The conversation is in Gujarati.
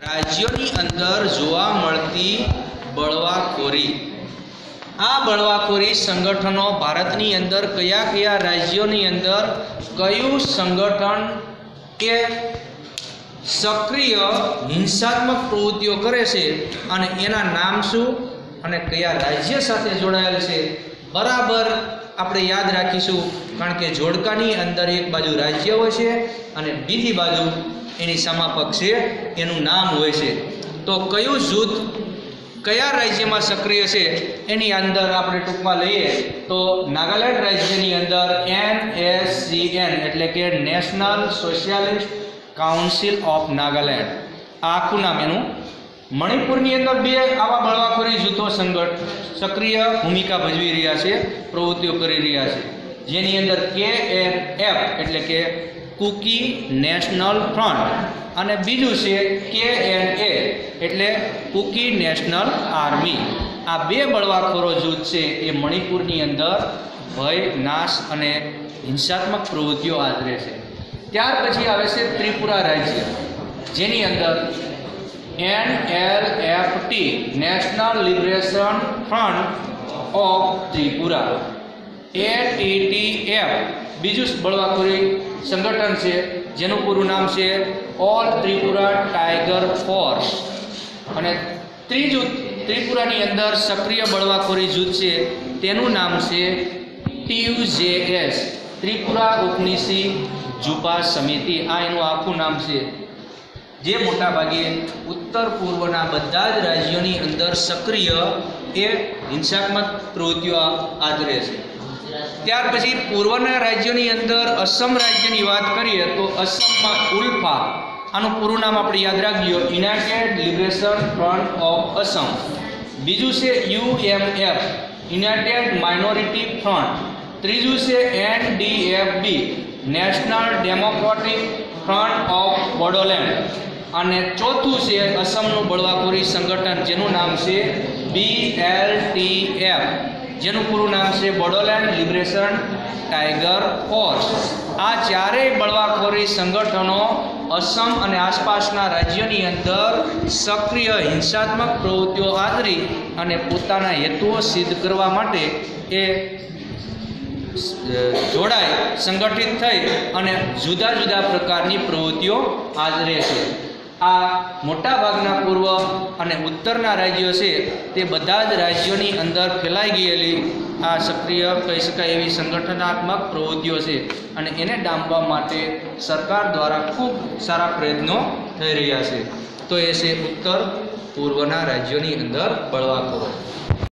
રાજ્યોની અંદર જોવા મળતી બળવાખોરી. આ બળવાખોરી સંગઠનો ભારતની અંદર કયા કયા રાજ્યોની અંદર કયું સંગઠન કે સક્રિય હિંસાત્મક પ્રવૃત્તિઓ કરે છે અને એના નામ શું અને કયા રાજ્ય સાથે જોડાયેલ છે બરાબર આપણે યાદ રાખીશું કારણ કે જોડકાની અંદર એક બાજુ રાજ્ય હોય છે અને બીજી બાજુ એની સમાપક છે, એનું નામ હોય છે. તો કયું જૂથ કયા રાજ્યમાં સક્રિય છે, એની અંદર આપણે ટૂંકમાં લઈએ તો નાગાલેન્ડ રાજ્યની અંદર એન એસ સી એન એટલે કે national socialist council of Nagaland. આ આખું નામ એનું. મણિપુરની અંદર બે આવા બળવાખોરી જૂથો સંગઠ સક્રિય ભૂમિકા ભજવી રહ્યા છે, પ્રવૃત્તિઓ કરી રહ્યા છે. જેની અંદર કે એન એફ એટલે કે કુકી નેશનલ ફ્રન્ટ. અને બીજું છે કે એન એ, એટલે કુકી નેશનલ આર્મી. આ બે બળવાખોરો જૂથ છે એ મણિપુરની અંદર ભય, નાશ અને હિંસાત્મક પ્રવૃત્તિઓ આદરે છે. ત્યાર પછી આવે છે ત્રિપુરા રાજ્ય, જેની અંદર N L F T, national liberation front of Tripura. A T T F. બીજું બળવાખોરી સંગઠન છે, જેનું પૂરું નામ છે ઓલ ત્રિપુરા ટાઈગર ફોર્સ અને ત્રીજું ત્રિપુરાની અંદર સક્રિય બળવાખોરી જૂથ છે, તેનું નામ છે ટીયુજેએસ ત્રિપુરા ઉપનિષી જુપા સમિતિ. આ એનું આખું નામ છે. જે મોટાભાગે ઉત્તર પૂર્વના બધા જ રાજ્યોની અંદર સક્રિય એ હિંસાત્મક પ્રવૃત્તિઓ આદરે છે. ત્યાર પછી પૂર્વના રાજ્યોની અંદર અસમ રાજ્યની વાત કરીએ તો અસમમાં ઉલ્ફા, આનું પૂરું નામ આપણે યાદ રાખજો, united liberation front of Assam. બીજું છે યુએમએફ યુનાઇટેડ માઇનોરિટી ફ્રન્ટ. ત્રીજું છે NDFB national democratic front of Bodoland. અને ચોથું છે અસમનું બળવાખોરી સંગઠન, જેનું નામ છે બી એલ ટી એફ. જેનું પૂરું નામ છે બોડોલેન્ડ લિબરેશન ટાઈગર ફોર્સ આ ચારેય બળવાખોરી સંગઠનો અસમ અને આસપાસના રાજ્યોની અંદર સક્રિય હિંસાત્મક પ્રવૃત્તિઓ આદરી અને પોતાના હેતુઓ સિદ્ધ કરવા માટે એ જોડાય સંગઠિત થઈ અને જુદા જુદા પ્રકારની પ્રવૃત્તિઓ આદરે છે. આ મોટાભાગના પૂર્વ અને ઉત્તરના રાજ્યો છે, તે બધા જ રાજ્યોની અંદર ફેલાઈ ગયેલી આ સક્રિય, કહી શકાય એવી સંગઠનાત્મક પ્રવૃત્તિઓ છે અને એને ડામવા માટે સરકાર દ્વારા ખૂબ સારા પ્રયત્નો થઈ રહ્યા છે. તો એ છે ઉત્તર પૂર્વના રાજ્યોની અંદર બળવાખોરો.